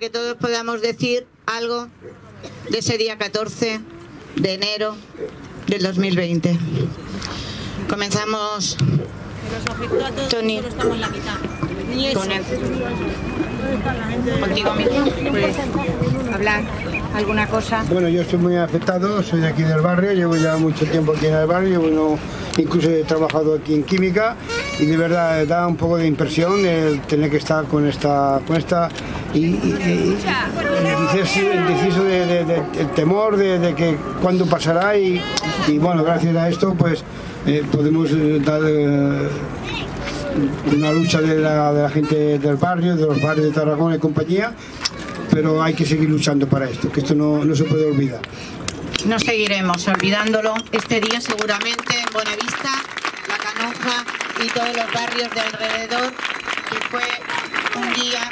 que todos podamos decir algo de ese día 14 de enero del 2020. Comenzamos. Tony. Con él. Contigo mismo. Hablar alguna cosa. Bueno, yo estoy muy afectado, soy de aquí del barrio, llevo ya mucho tiempo aquí en el barrio, incluso he trabajado aquí en química y de verdad da un poco de impresión el tener que estar con esta, con esta y, el temor de, que cuándo pasará y, bueno, gracias a esto pues eh, podemos eh, dar eh, una lucha de la, de la, gente del barrio, de los barrios de Tarragona y compañía, pero hay que seguir luchando para esto, que esto no, no se puede olvidar. No seguiremos olvidándolo. Este día seguramente en Buenavista, La Canoja y todos los barrios de alrededor, que fue un día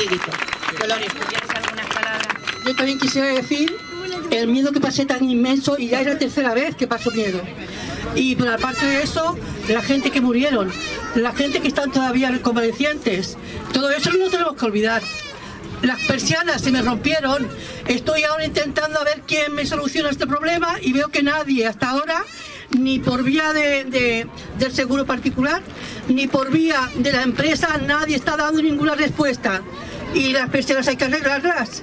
fatídico. Dolores, ¿quieres algunas palabras? Yo también quisiera decir el miedo que pasé tan inmenso y ya es la tercera vez que paso miedo. Y por aparte de eso, la gente que murieron, la gente que están todavía convalecientes, todo eso no tenemos que olvidar. Las persianas se me rompieron, estoy ahora intentando a ver quién me soluciona este problema y veo que nadie hasta ahora, ni por vía de, del seguro particular, ni por vía de la empresa, nadie está dando ninguna respuesta. Y las persianas hay que arreglarlas.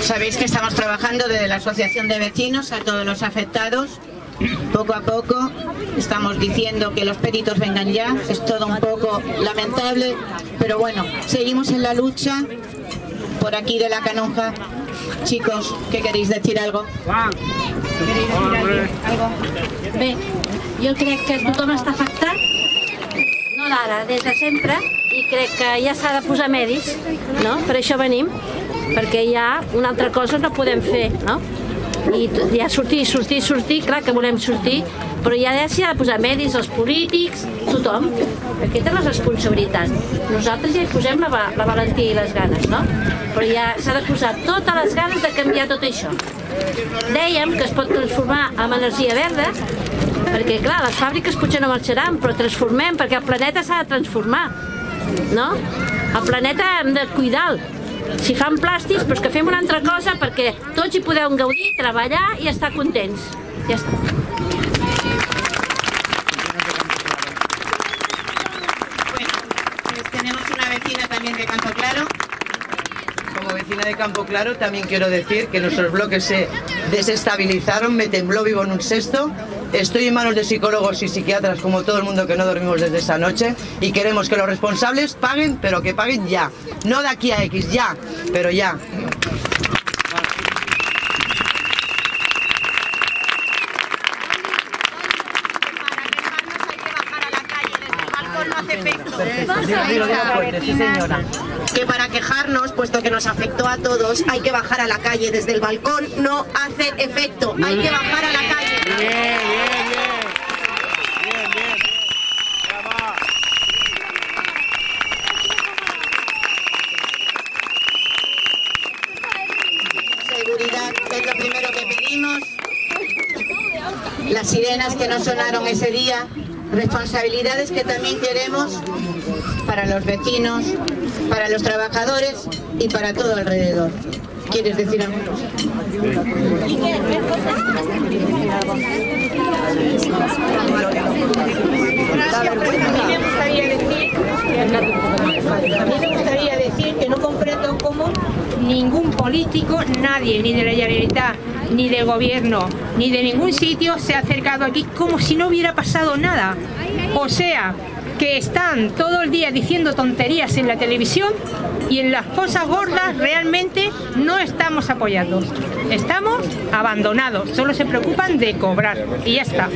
Sabéis que estamos trabajando desde la Asociación de Vecinos a todos los afectados poco a poco estamos diciendo que los peritos vengan ya, es todo un poco lamentable, pero bueno, seguimos en la lucha por aquí de la canonja. Chicos, ¿qué queréis decir algo? ¿Queréis decir algo? Bé, jo crec que tothom està afectat, no d'ara, des de sempre, i crec que ja s'ha de posar medis, no? Per això venim, perquè ja una altra cosa no podem fer, no? i ja sortir, sortir, sortir, clar que volem sortir, però ja s'hi ha de posar medis, els polítics, tothom. Aquesta és la responsabilitat. Nosaltres ja hi posem la, la valentia i les ganes, no? Però ja s'ha de posar totes les ganes de canviar tot això. Dèiem que es pot transformar en energia verda, perquè clar, les fàbriques potser no marxaran, però transformem, perquè el planeta s'ha de transformar, no? El planeta hem de cuidar-lo, si fan plàstics, doncs que fem una altra cosa perquè tots hi podeu gaudir, treballar i estar contents. Ja està. Bueno, pues tenemos una vecina también de Campo Claro. Como vecina de Campo Claro también quiero decir que nuestros bloques se desestabilizaron, me tembló vivo en un sexto Estoy en manos de psicólogos y psiquiatras como todo el mundo que no dormimos desde esa noche y queremos que los responsables paguen, pero que paguen ya. No de aquí a X, ya, pero ya. Que para quejarnos, puesto que nos afectó a todos, hay que bajar a la calle. Desde el balcón no hace efecto. Hay que bajar a la calle. Bien, bien, bien. Bien, bien. Seguridad es lo primero que pedimos. Las sirenas que no sonaron ese día. Responsabilidades que también queremos para los vecinos, para los trabajadores y para todo alrededor. ¿Quieres decir algo? A mí me gustaría decir, que no comprendo cómo ningún político, nadie, ni de la Generalitat, ni del gobierno, ni de ningún sitio se ha acercado aquí como si no hubiera pasado nada. O sea, que están todo el día diciendo tonterías en la televisión y en las cosas gordas realmente no estamos apoyando. Estamos abandonados, solo se preocupan de cobrar y ya está.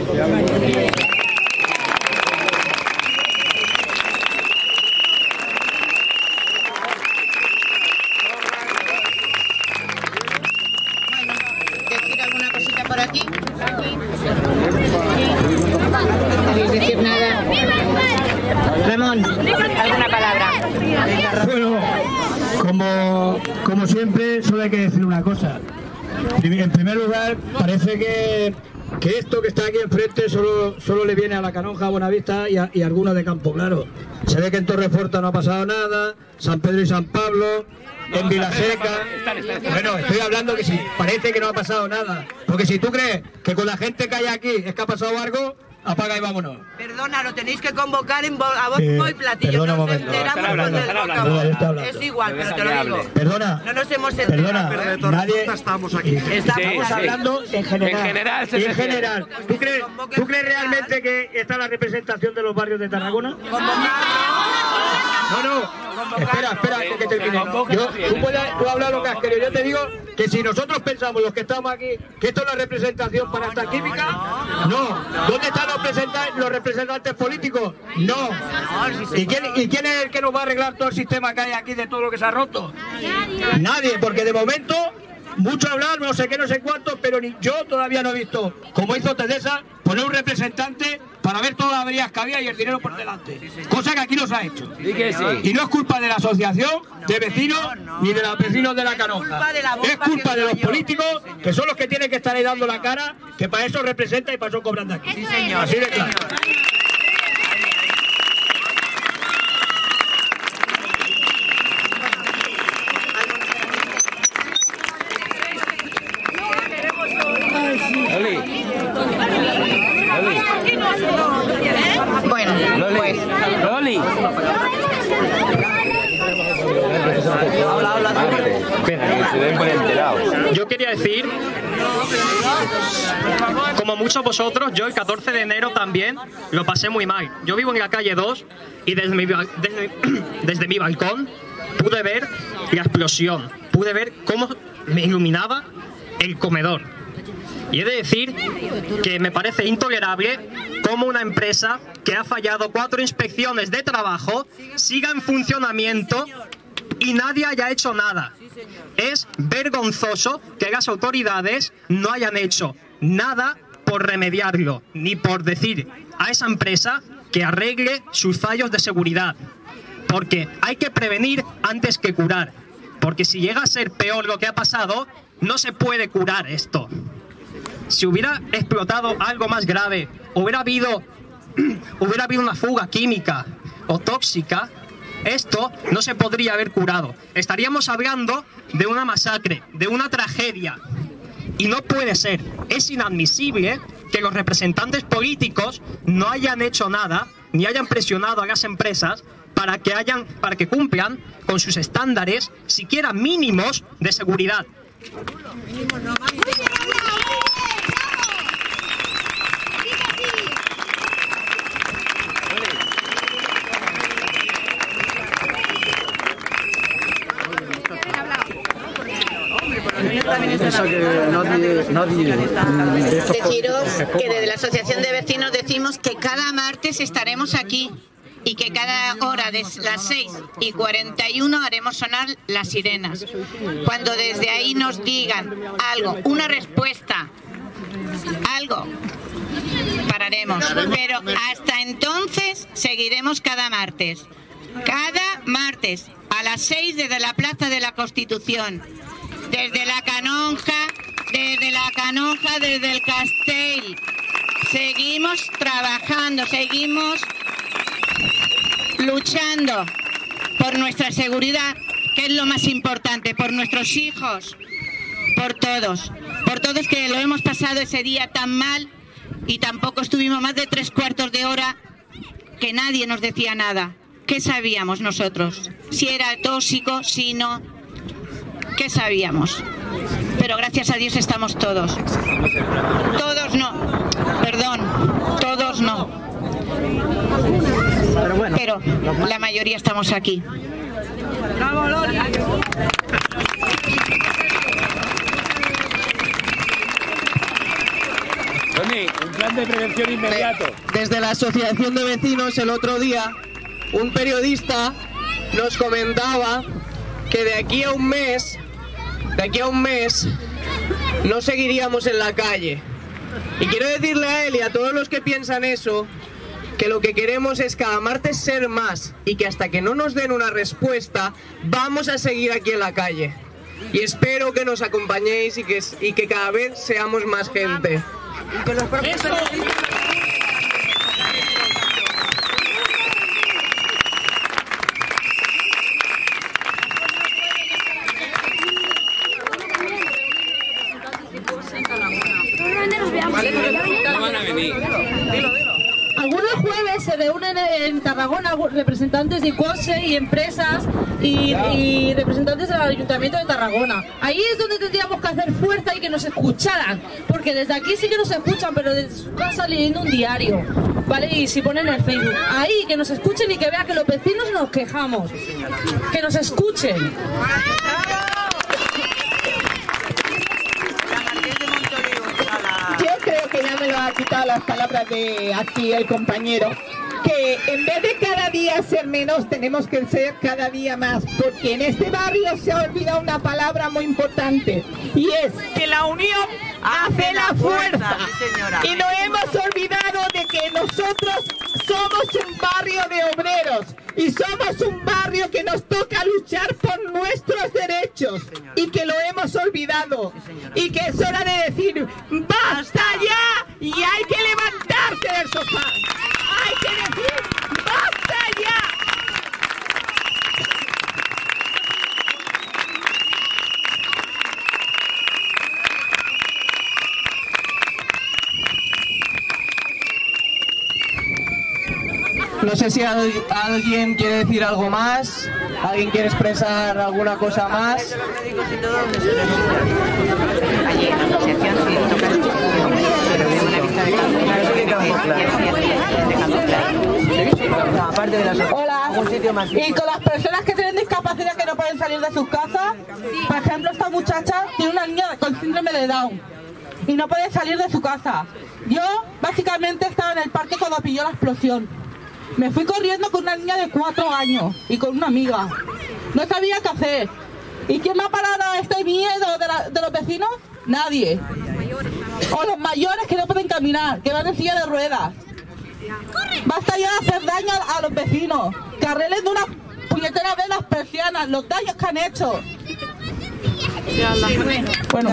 En primer lugar, parece que, que esto que está aquí enfrente solo, solo le viene a la Canonja Buenavista y, a, y a algunos de Campo Claro. Se ve que en Torreforta no ha pasado nada, San Pedro y San Pablo, en Vilaseca. Bueno, estoy hablando que si parece que no ha pasado nada. Porque si tú crees que con la gente que hay aquí es que ha pasado algo, apaga y vámonos. Perdona, lo tenéis que convocar en vo- a voz Eh, y platillo. perdona un no nos momento. Es igual, pero te lo digo. Perdona. No nos hemos enterado. Perdona, nadie... Estamos aquí. Estamos hablando en general. En general, se En refiere. general. ¿Tú crees, ¿Tú crees realmente que está la representación de los barrios de Tarragona? No, no. Espera, espera, que termine. Yo, tú, puedes, tú hablas lo que has querido. Yo te digo que si nosotros pensamos, los que estamos aquí, que esto es la representación para esta química, no. ¿Dónde están los, representantes, los representantes políticos? No. ¿Y quién, ¿Y quién es el que nos va a arreglar todo el sistema que hay aquí de todo lo que se ha roto? Nadie, porque de momento mucho hablar, no sé qué, no sé cuánto, pero ni yo todavía no he visto, como hizo Teresa, poner un representante para ver todas las averías que había y el dinero por delante. Cosa que aquí no se ha hecho. Y no es culpa de la asociación de vecinos ni de los vecinos de la Canoja. Es culpa de los políticos que son los que tienen que estar ahí dando la cara, que para eso representa y para eso cobran de aquí. Así de claro. Bueno, pues Loli. Yo quería decir, como muchos vosotros, yo el 14 de enero también lo pasé muy mal. Yo vivo en la calle 2 y desde mi, desde, desde mi balcón pude ver la explosión, pude ver cómo me iluminaba el comedor. Y he de decir que me parece intolerable cómo una empresa que ha fallado cuatro inspecciones de trabajo siga en funcionamiento y nadie haya hecho nada. Es vergonzoso que las autoridades no hayan hecho nada por remediarlo, ni por decir a esa empresa que arregle sus fallos de seguridad. Porque hay que prevenir antes que curar. Porque si llega a ser peor lo que ha pasado, no se puede curar esto. Si hubiera explotado algo más grave, hubiera habido, hubiera habido una fuga química o tóxica, esto no se podría haber curado. Estaríamos hablando de una masacre, de una tragedia. Y no puede ser, es inadmisible que los representantes políticos no hayan hecho nada ni hayan presionado a las empresas para que hayan para que cumplan con sus estándares siquiera mínimos de seguridad. Deciros que desde la Asociación de Vecinos decimos que cada martes estaremos aquí y que cada hora de las 6 y 41 haremos sonar las sirenas. Cuando desde ahí nos digan algo, una respuesta, algo, pararemos. Pero hasta entonces seguiremos cada martes. Cada martes a las 6 desde la Plaza de la Constitución, desde la Canonja, desde la Canonja, desde el Castell. Seguimos trabajando, seguimos luchando por nuestra seguridad, que es lo más importante, por nuestros hijos, por todos, por todos que lo hemos pasado ese día tan mal y tampoco estuvimos más de tres cuartos de hora que nadie nos decía nada. ¿Qué sabíamos nosotros? Si era tóxico, si no. ¿Qué sabíamos? Pero gracias a Dios estamos todos. Todos no. Perdón, todos no. Pero la mayoría estamos aquí. Un plan de prevención inmediato. Desde la Asociación de Vecinos el otro día, un periodista nos comentaba que de aquí a un mes, de aquí a un mes, no seguiríamos en la calle. Y quiero decirle a él y a todos los que piensan eso, que lo que queremos es cada martes ser más y que hasta que no nos den una respuesta, vamos a seguir aquí en la calle. y espero que nos acompañéis y que, y que cada vez seamos más gente. Se reúnen en Tarragona representantes de ICOSE y empresas y, y representantes del Ayuntamiento de Tarragona. Ahí es donde tendríamos que hacer fuerza y que nos escucharan, porque desde aquí sí que nos escuchan, pero desde su casa leyendo un diario, ¿vale? Y si ponen en el Facebook. Ahí, que nos escuchen y que vean que los vecinos nos quejamos. Que nos escuchen. Yo creo que ya me lo ha quitado las palabras de aquí el compañero. Que en vez de cada día ser menos, tenemos que ser cada día más. Porque en este barrio se ha olvidado una palabra muy importante. Y es que la unión hace la fuerza. Y no hemos olvidado de que nosotros somos un barrio de obreros. Y somos un barrio que nos toca luchar por nuestros derechos. Y que lo hemos olvidado. Y que es hora de decir, ¡basta ya! Y hay que levantarse del sofá. Hay que decir, ¡basta ya! No sé si al- alguien quiere decir algo más, alguien quiere expresar alguna cosa más. Hola. Y con las personas que tienen discapacidad que no pueden salir de sus casas, por ejemplo, esta muchacha tiene una niña con síndrome de Down y no puede salir de su casa. Yo básicamente estaba en el parque cuando pilló la explosión. Me fui corriendo con una niña de cuatro años y con una amiga. No sabía qué hacer. ¿Y quién me ha parado este miedo de, los vecinos? Nadie. O los mayores que no pueden caminar, que van en silla de ruedas. Basta ya de hacer daño a, los vecinos. Que arreglen de una puñetera vez las persianas, los daños que han hecho. Bueno.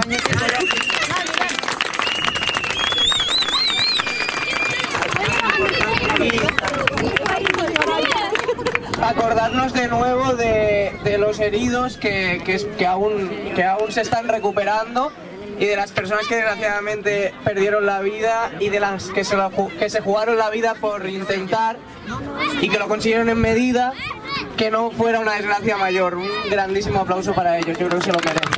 Acordarnos de nuevo de, los heridos que, que, aún, que aún se están recuperando y de las personas que desgraciadamente perdieron la vida y de las que se, que se jugaron la vida por intentar y que lo consiguieron en medida que no fuera una desgracia mayor. Un grandísimo aplauso para ellos, yo creo que se lo merecen.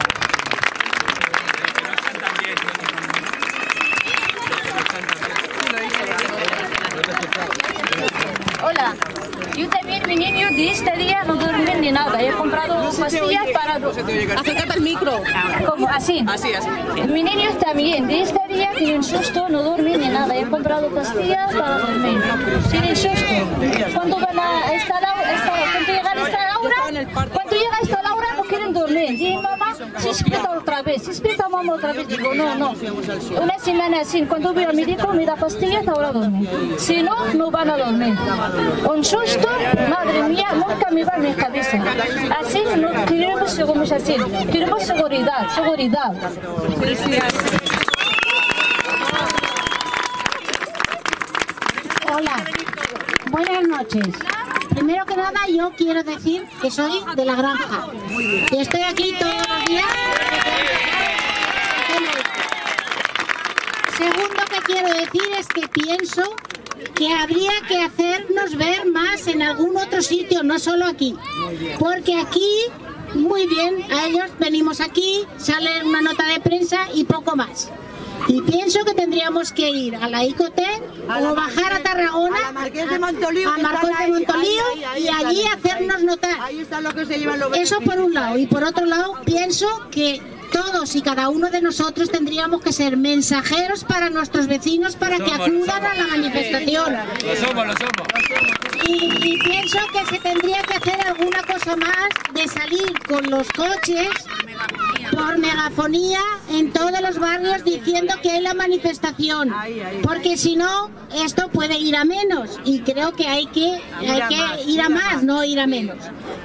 Hola, yo también este día no duerme ni nada. He comprado pastillas para... Acércate al micro. ¿Cómo? Así. Así, así. Mi niño también de este día tiene un susto, no duerme ni nada. He comprado pastillas para dormir. Tiene susto. ¿Cuándo van a esta Laura? Esta, ¿Cuándo llega esta Laura? Cuando llega esta Laura no quieren dormir. Dice mamá, si despierta otra vez, si despierta mamá otra vez. Digo, no, no. Una semana así, cuando voy al médico me da pastillas, ahora dormir. Si no, no van a dormir. Un susto, madre mía, nunca me va a mi cabeza. Así no queremos, seguimos así. Queremos seguridad, seguridad. Hola, buenas noches. Nada, yo quiero decir que soy de la granja. Y estoy aquí todos los días. Segundo que quiero decir es que pienso que habría que hacernos ver más en algún otro sitio, no solo aquí. Porque aquí, muy bien, a ellos venimos aquí, sale una nota de prensa y poco más. Y pienso que tendríamos que ir a la ICOTE o bajar a Tarragona, a Marqués de Montolío, a que Marcos están de ahí, Montolío ahí, ahí, y allí hacernos notar. Ahí está lo que se llevan los Eso por un lado. Y por otro lado, pienso que todos y cada uno de nosotros tendríamos que ser mensajeros para nuestros vecinos para que acudan a la manifestación. Lo somos, lo somos. Y, y pienso que se tendría que hacer alguna cosa más de salir con los coches por megafonía en todos los barrios diciendo que hay la manifestación, porque si no, esto puede ir a menos y creo que hay que, hay que ir a más, no ir a menos.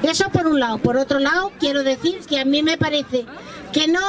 Eso por un lado. Por otro lado, quiero decir que a mí me parece que no,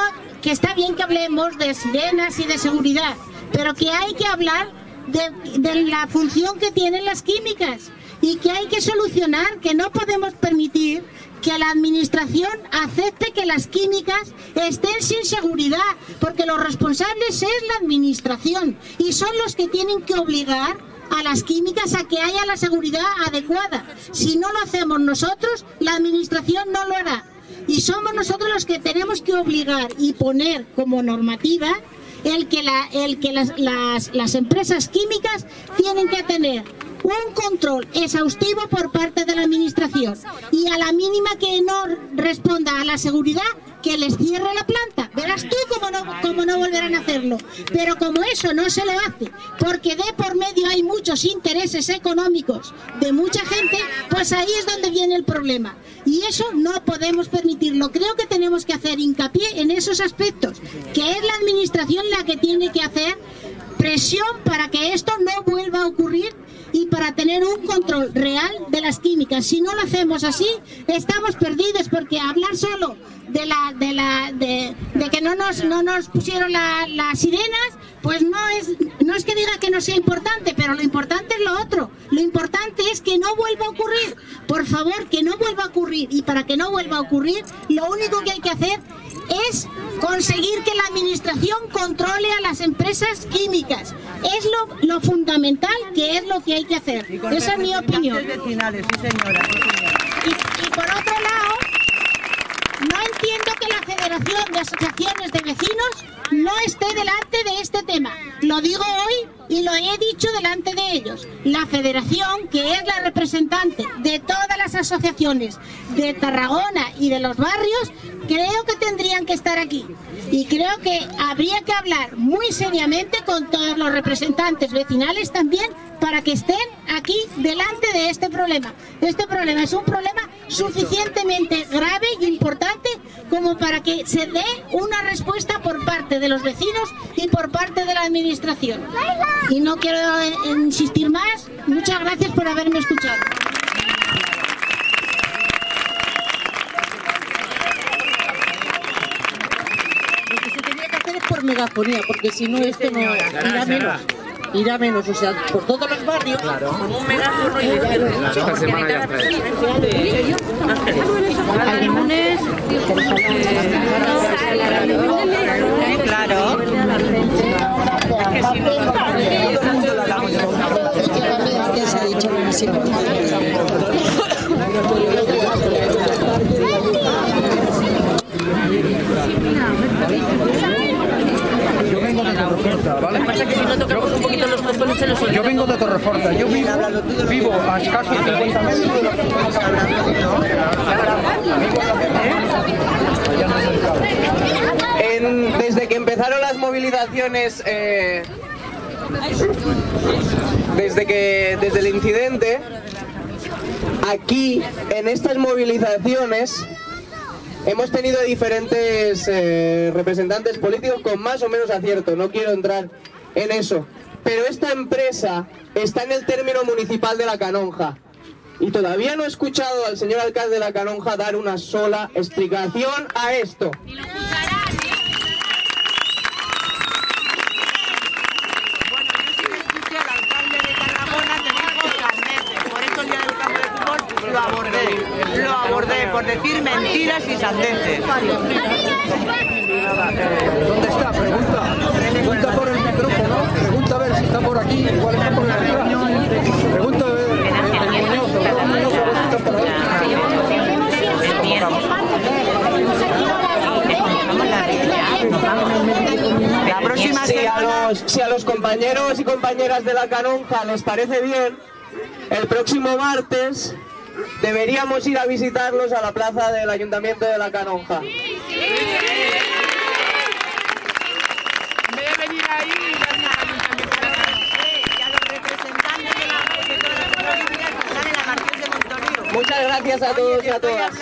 que está bien que hablemos de sirenas y de seguridad, pero que hay que hablar de, de la función que tienen las químicas y que hay que solucionar, que no podemos permitir que la administración acepte que las químicas estén sin seguridad, porque los responsables es la administración y son los que tienen que obligar a las químicas a que haya la seguridad adecuada. Si no lo hacemos nosotros, la administración no lo hará. Y somos nosotros los que tenemos que obligar y poner como normativa el que, las, las empresas químicas tienen que tener un control exhaustivo por parte de la administración y a la mínima que no responda a la seguridad que les cierre la planta. Verás tú cómo no, cómo no volverán a hacerlo. Pero como eso no se lo hace, porque de por medio hay muchos intereses económicos de mucha gente, pues ahí es donde viene el problema. Y eso no podemos permitirlo. Creo que tenemos que hacer hincapié en esos aspectos, que es la administración la que tiene que hacer presión para que esto no vuelva a ocurrir para tener un control real de las químicas. Si no lo hacemos así, estamos perdidos porque hablar solo de la de la de, que no nos no nos pusieron la- las sirenas, pues no es no es que diga que no sea importante, pero lo importante es lo otro. Lo importante es que no vuelva a ocurrir. Por favor, que no vuelva a ocurrir y para que no vuelva a ocurrir, lo único que hay que hacer es conseguir que la administración controle a las empresas químicas. Es lo, lo fundamental que es lo que hay que hacer. Esa es mi opinión. vecinales, sí señora. sí, señora. Y, y por otro lado, no entiendo que la Federación de Asociaciones de Vecinos no esté delante de este tema. Lo digo hoy y lo he dicho delante de ellos. La Federación, que es la representante de todas las asociaciones de Tarragona y de los barrios, creo que tendrían que estar aquí. Y creo que habría que hablar muy seriamente con todos los representantes vecinales también para que estén aquí delante de este problema. Este problema es un problema suficientemente grave y importante como para que se dé una respuesta por parte de los vecinos y por parte de la administración. Y no quiero eh, insistir más. Muchas gracias por haberme escuchado. Lo que se tenía que hacer es por megafonía, porque si no esto no irá menos. Irá menos, o sea, por todos los barrios, con un megáfono y decir, Esta semana ya está hecho. Claro. Yo vengo de Torreforta, ¿vale? Yo vengo de Torreforta, yo vivo, vivo a escasos 50 metros de En- desde que empezaron las movilizaciones, eh, desde que desde el incidente, aquí en estas movilizaciones hemos tenido diferentes eh, representantes políticos con más o menos acierto. No quiero entrar en eso, pero esta empresa está en el término municipal de la Canonja. Y todavía no he escuchado al señor alcalde de la Canonja dar una sola explicación a esto. Escuché al alcalde de Tarragona que dijo sandeces. Por eso el día del campo de fútbol lo abordé. Lo abordé por decir mentiras y sandeces. ¿Dónde está? Pregunta. Pregunta por el micrófono. Pregunta a ver si está por. Pregunta. El Muñoz, el Muñoz, por. La próxima los, a los compañeros y compañeras de la Canonja les parece bien, el próximo martes deberíamos ir a visitarlos a la plaza del Ayuntamiento de la Canonja. gracias a todos, a todas.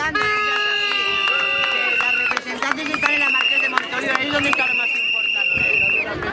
Las representantes están en la Marqués de Montolio, ahí es donde está